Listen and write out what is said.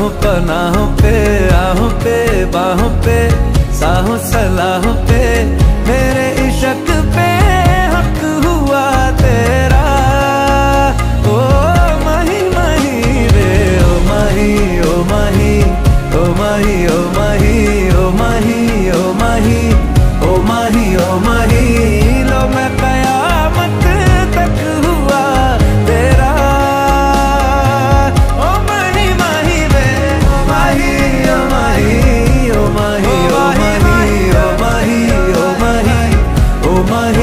बाहों पनाहों पे, आहों पे, बाहों पे, साहों सलाहों पे, मेरे इशक पे हक हुआ तेरा। ओ माही माही रे, ओ माही ओ माही ओ माही ओ माही ओ माही ओ माही ओ माही ओ माही। my